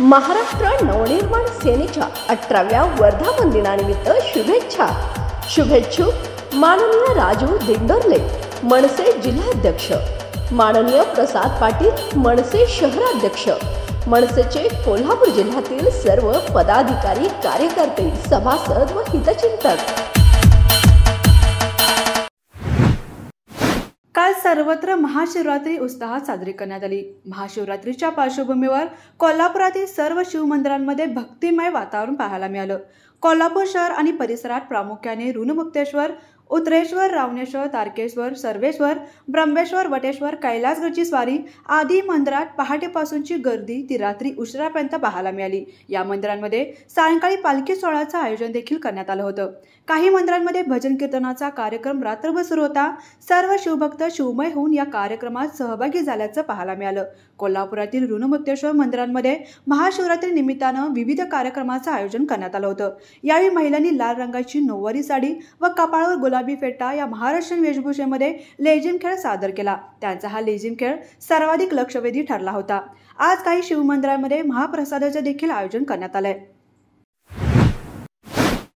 महाराष्ट्र नवनिर्माण सेनेच्या अठराव्या वर्धापन दिनानिमित्त शुभेच्छा. शुभेच्छुक माननीय राजू दिंडोरले मनसे जिल्हाध्यक्ष. माननीय प्रसाद पाटील मनसे शहराध्यक्ष. मनसेचे कोल्हापूर जिल्ह्यातील सर्व पदाधिकारी कार्यकर्ते सभासद व हितचिंतक. सर्वत्र महाशिवरात्री उत्साहात साजरी करण्यात आली. महाशिवरात्रीच्या पार्श्वभूमीवर कोल्हापुरातील सर्व शिवमंदिरांमध्ये भक्तिमय वातावरण पाहायला मिळालं. कोल्हापूर शहर आणि परिसरात प्रामुख्याने ऋणमुक्तेश्वर उत्रेश्वर रावणेश्वर तारकेश्वर सर्वेश्वर ब्रह्मेश्वर वटेश्वर कैलासगडची स्वारी आदी मंदिरात पहाटेपासूनची गर्दी ती रात्री उशिरापर्यंत पाहायला मिळाली. या मंदिरांमध्ये सायंकाळी पालखी सोहळ्याचं आयोजन देखील करण्यात आलं होतं. काही मंदिरांमध्ये भजन कीर्तनाचा कार्यक्रम रात्रभर सुरू होता. सर्व शिवभक्त शिवमय होऊन या कार्यक्रमात सहभागी झाल्याचं पाहायला मिळालं. कोल्हापुरातील ऋणमुक्तेश्वर मंदिरांमध्ये महाशिवरात्री निमित्तानं विविध कार्यक्रमाचं आयोजन करण्यात आलं होतं. यावेळी महिलांनी लाल रंगाची नऊवारी साडी व कपाळावर गुलाबी फेटा या महाराष्ट्रीयन वेशभूषेमध्ये लेझिम खेळ सादर केला. त्यांचा हा लेझिम खेळ सर्वाधिक लक्षवेधी ठरला होता. आज काही शिवमंदिरांमध्ये महाप्रसादाचे देखील आयोजन करण्यात आलंय.